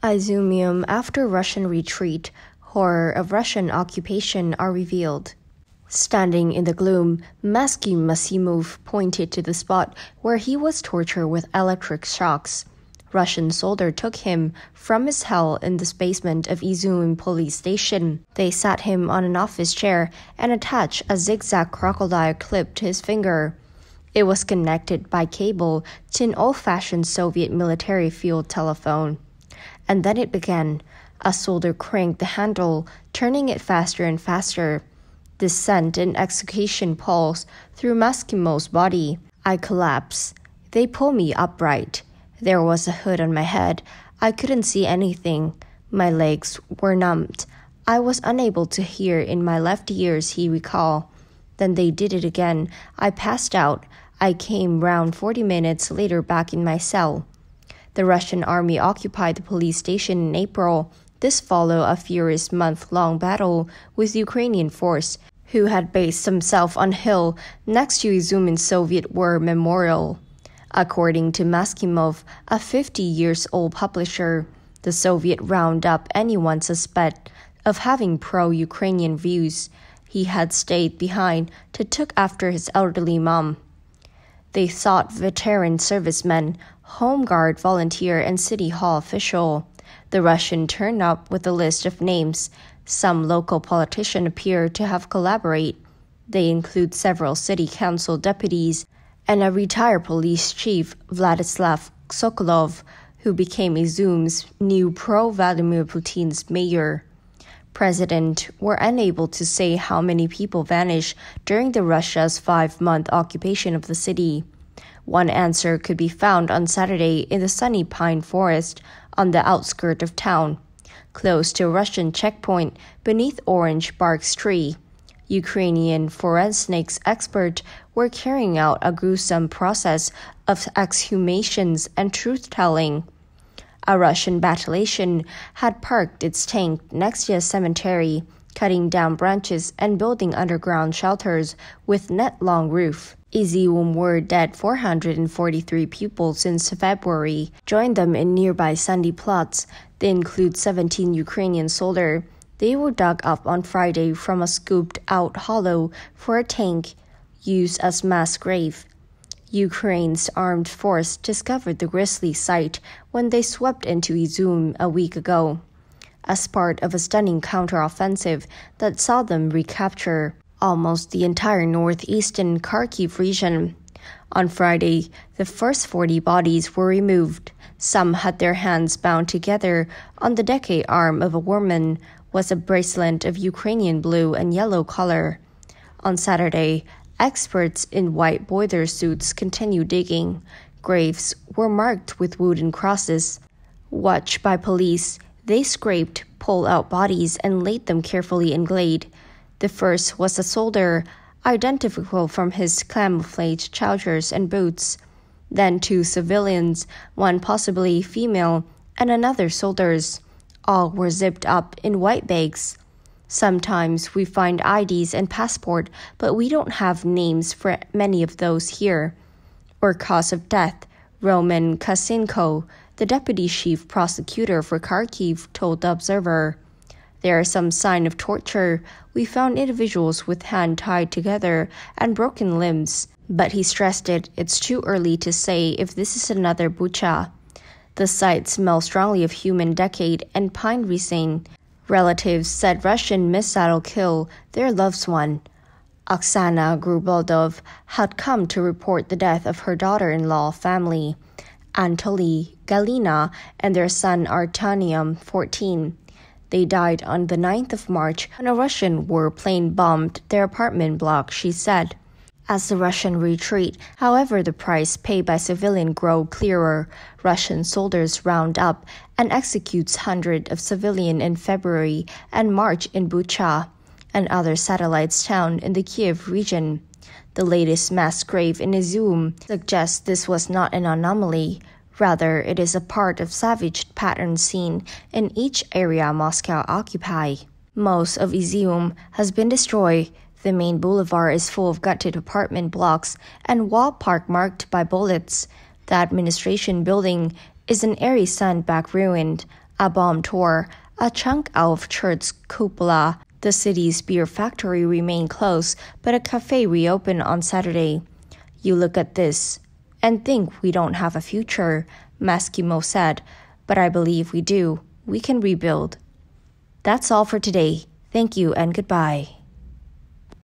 Izium after Russian retreat, horror of Russian occupation are revealed. Standing in the gloom, Maksim Maksimov pointed to the spot where he was tortured with electric shocks. Russian soldier took him from his hell in the basement of Izium police station. They sat him on an office chair and attached a zigzag crocodile clip to his finger. It was connected by cable to an old-fashioned Soviet military field telephone. And then it began. A soldier cranked the handle, turning it faster and faster. This sent an execution pulse through Maksimov's body. I collapsed. They pulled me upright. There was a hood on my head. I couldn't see anything. My legs were numbed. I was unable to hear in my left ears, he recalled. Then they did it again. I passed out. I came round 40 minutes later back in my cell. The Russian army occupied the police station in April. This followed a furious month long battle with Ukrainian force, who had based themselves on hill next to Izium Soviet War Memorial. According to Maksimov, a 50 years old publisher, the Soviet round up anyone suspect of having pro-Ukrainian views. He had stayed behind to look after his elderly mom. They sought veteran servicemen, Home Guard volunteer, and City Hall official. The Russian turned up with a list of names. Some local politicians appear to have collaborated. They include several city council deputies and a retired police chief, Vladislav Sokolov, who became Izium's new pro Vladimir Putin's mayor. President were unable to say how many people vanished during the Russia's five-month occupation of the city. One answer could be found on Saturday in the sunny pine forest on the outskirts of town, close to a Russian checkpoint beneath orange bark's tree. Ukrainian forensics experts were carrying out a gruesome process of exhumations and truth telling. A Russian battalion had parked its tank next to a cemetery, cutting down branches and building underground shelters with net long roof. Izium were dead 443 people since February. Joined them in nearby sandy plots. They include 17 Ukrainian soldiers. They were dug up on Friday from a scooped out hollow for a tank used as mass grave. Ukraine's armed force discovered the grisly site when they swept into Izium a week ago, as part of a stunning counteroffensive that saw them recapture almost the entire northeastern Kharkiv region. On Friday, the first 40 bodies were removed. Some had their hands bound together on the decade arm of a woman was a bracelet of Ukrainian blue and yellow color. On Saturday, experts in white boiler suits continued digging. Graves were marked with wooden crosses. Watched by police, they scraped, pulled out bodies, and laid them carefully in glade. The first was a soldier, identifiable from his camouflage trousers and boots. Then two civilians, one possibly female, and another soldiers. All were zipped up in white bags. Sometimes we find IDs and passport, but we don't have names for many of those here. Or cause of death, Roman Kasinko, the deputy chief prosecutor for Kharkiv, told the Observer. There are some signs of torture. We found individuals with hands tied together and broken limbs, but he stressed it it's too early to say if this is another Bucha. The site smells strongly of human decade and pine resin. Relatives said Russian missile killed their loved one. Oksana Grubaldov had come to report the death of her daughter-in-law family, Anatoly, Galina, and their son Artanium, 14. They died on the 9th of March when a Russian warplane bombed their apartment block, she said. As the Russian retreat, however, the price paid by civilians grow clearer. Russian soldiers round up and executes hundreds of civilians in February and March in Bucha and other satellite town in the Kiev region. The latest mass grave in Izium suggests this was not an anomaly. Rather, it is a part of savage pattern seen in each area Moscow occupies. Most of Izium has been destroyed. The main boulevard is full of gutted apartment blocks and wall park marked by bullets. The administration building is an airy sandbag ruined. A bomb tore a chunk out of church's cupola. The city's beer factory remained closed, but a cafe reopened on Saturday. You look at this and think we don't have a future, Maksimov said, but I believe we do. We can rebuild. That's all for today. Thank you and goodbye.